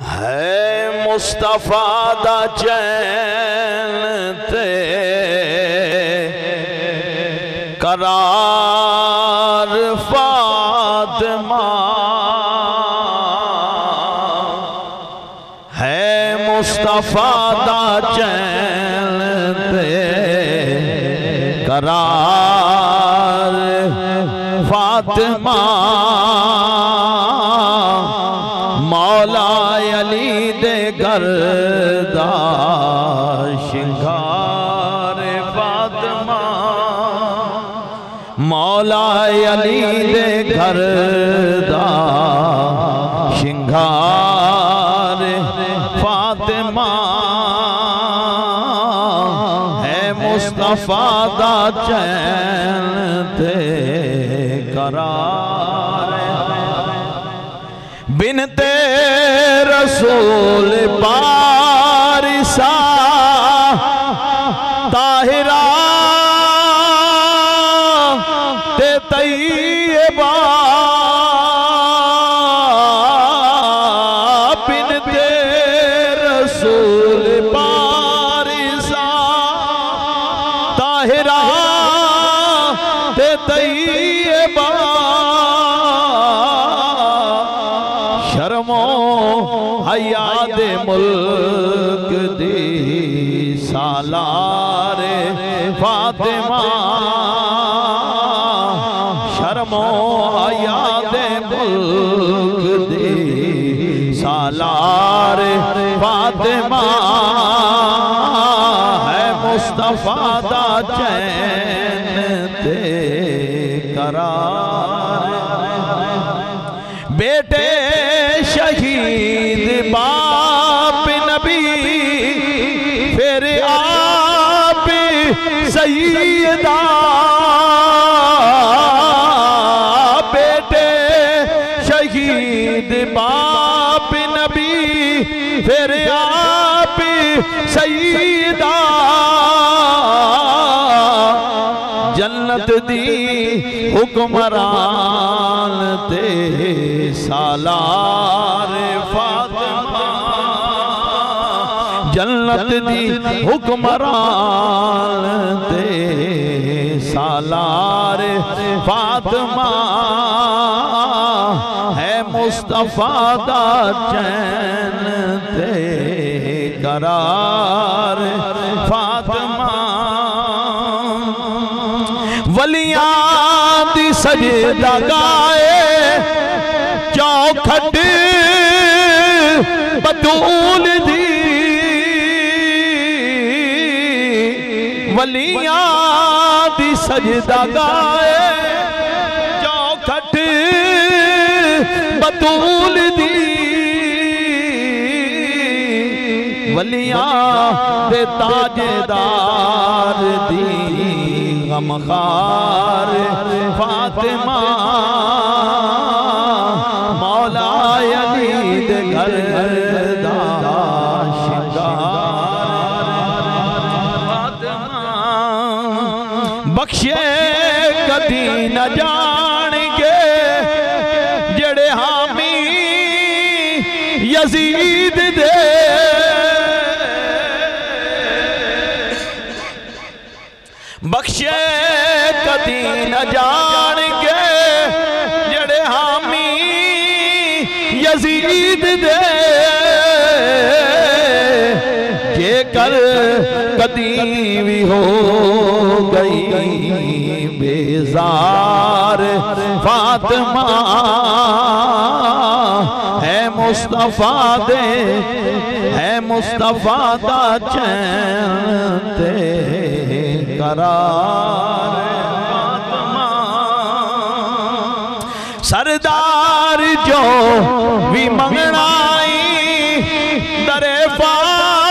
है मुस्तफ़ा दा चैन ते करार फातिमा। है मुस्तफ़ा दा चैन ते करार फातिमा। दे घर दा शिंगार फातिमा, मौला अली दे घर दा शिंगार फातिमा। है मुस्तफ़ा दा चैन ते करार। बिनते रसूल बारिसा ताहिरा ते तैयबा बिनते रसूल बारिसा ताहिरा ते तैयबा। हया दे मुल्क दी सालारे। फातिमा, शर्मो हया दे मुल्क दी सालारे। फातिमा, है मुस्तफ़ा दा चैन ते करार। बेटे शहीद सईदा बेटे शहीद बाप नबी फिर आप सईदा जन्नत दी हुक्मरान ते सालार जन्नत दी हुक्मरान ते सालार फातिमा है मुस्तफ़ा दा चैन ते करार फातिमा। वलियाँ दी सजदा गाए चौखट बतूल दी वलियाँ दी सजदा गाए। चौखट बतूल दी। वलियाँ ताजेदार दी गमखार। फातिमा, मौला अली दे घर। कदी न जाणगे जड़े हामी यजीद दे। बख्शे कदी न जाणगे जड़े हामी यजीद दे। कदी भी हो गई बेजार। फातिमा है मुस्तफ़ा दे, है मुस्तफ़ा दा चैन करार। सरदार जो भी मंगनाई दरे फातिमा।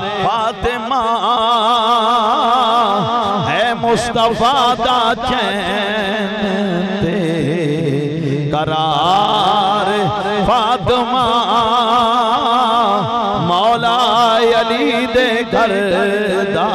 मुस्तफ़ा दा चैन ते करार फातिमा मौला अली दे घर दा